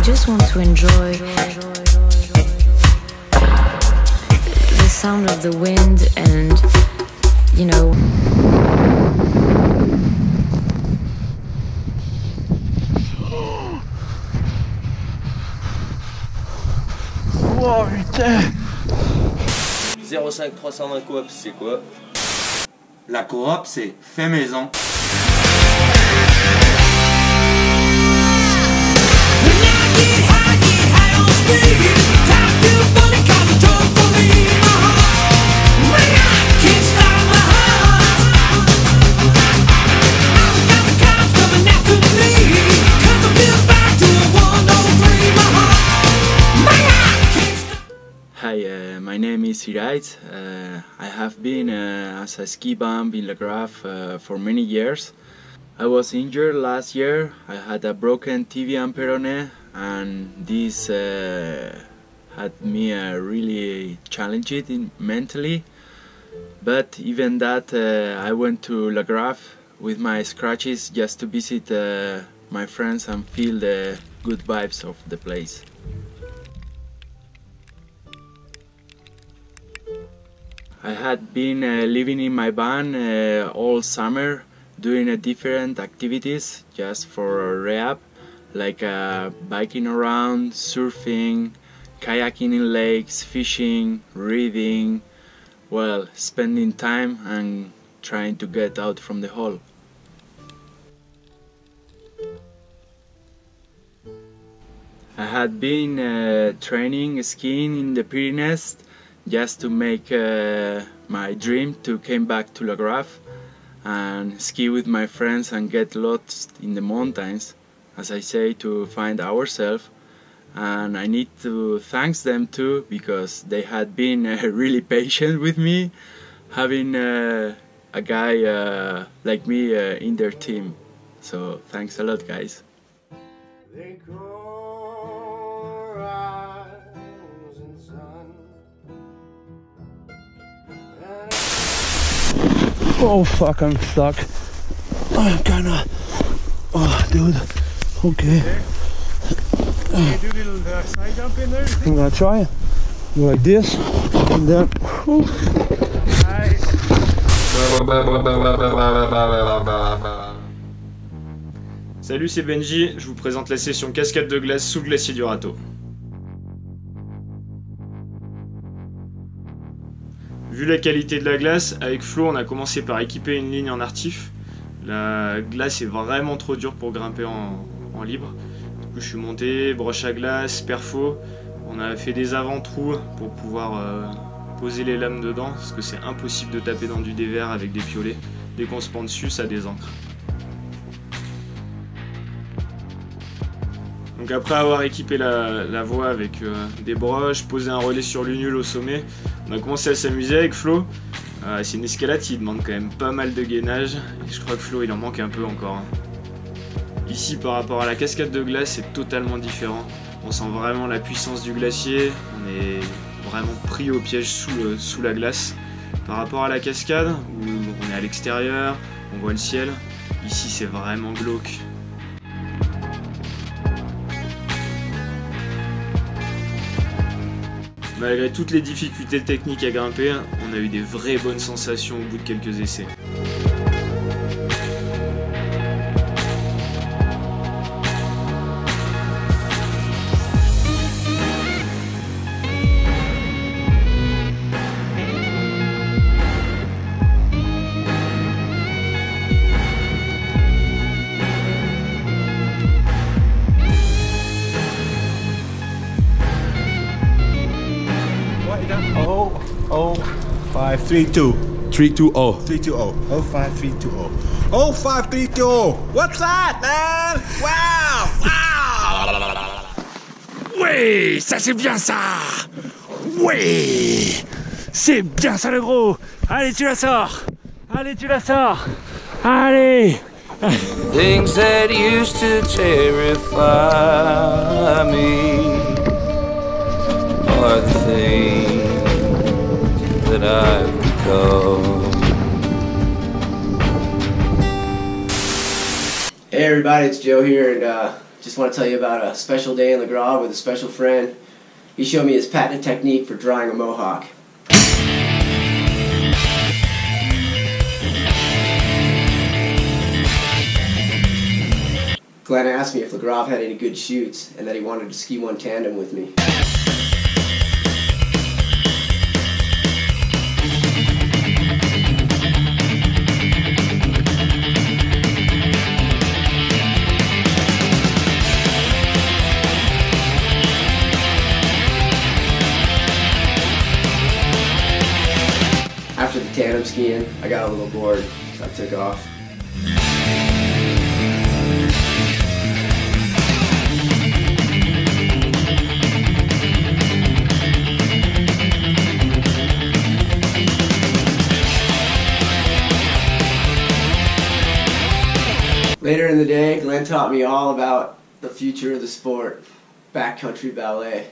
I just want to enjoy the sound of the wind and, you know. Oh putain 05 320 coop, c'est quoi? La coop, c'est fait maison. Hi, uh, my name is Hirait. Uh, I have been uh, as a ski bum in La Grave uh, for many years. I was injured last year. I had a broken tibia and peroné, and this uh, had me uh, really challenged in mentally. But even that, uh, I went to La Grave with my scratches just to visit uh, my friends and feel the good vibes of the place. I had been uh, living in my van uh, all summer doing uh, different activities just for rehab like uh, biking around, surfing, kayaking in lakes, fishing, reading, well, spending time and trying to get out from the hole. I had been uh, training skiing in the Pyrenees just to make uh, my dream to come back to La Grave and ski with my friends and get lost in the mountains as I say to find ourselves and I need to thank them too because they had been uh, really patient with me having uh, a guy uh, like me uh, in their team so thanks a lot guys They go rising sun. Oh fuck, I'm stuck. I'm kinda. Oh, dude. Okay. Can you do a little uh, side jump in there? I'm gonna try. Go like this, and then. Whew. Nice. Salut, c'est Benji, je vous présente la session cascade de glace sous le glacier du râteau. Vu la qualité de la glace, avec Flo on a commencé par équiper une ligne en artif. La glace est vraiment trop dure pour grimper en, libre. Du coup je suis monté, broche à glace, perfo. On a fait des avant-trous pour pouvoir euh, poser les lames dedans, parce que c'est impossible de taper dans du dévers avec des piolets. Dès qu'on se pend dessus, ça désancre. Donc après avoir équipé la, voie avec euh, des broches, posé un relais sur l'unule au sommet, on a commencé à s'amuser avec Flo. Euh, c'est une escalade qui demande quand même pas mal de gainage, je crois que Flo il en manque un peu encore. hein. Ici par rapport à la cascade de glace c'est totalement différent. On sent vraiment la puissance du glacier, on est vraiment pris au piège sous, le- sous la glace. Par rapport à la cascade, où on est à l'extérieur, on voit le ciel, ici c'est vraiment glauque. Malgré toutes les difficultés techniques à grimper, on a eu des vraies bonnes sensations au bout de quelques essais. Five, three, two. 320. 320. Oh, five, three, two, oh. Oh, five, three, two, oh. What's that, man? Wow! Wow! Oui, ça c'est bien ça. Oui, c'est bien ça le gros. Allez, tu la sors. Allez, tu la sors. Allez. Things that used to terrify me that I've become. Hey everybody, it's Joe here, and uh, just want to tell you about a special day in La Grave with a special friend. He showed me his patented technique for drawing a mohawk. Glenn asked me if La Grave had any good chutes and that he wanted to ski one tandem with me. Skiing, I got a little bored, so I took off. Later in the day, Glenn taught me all about the future of the sport, backcountry ballet.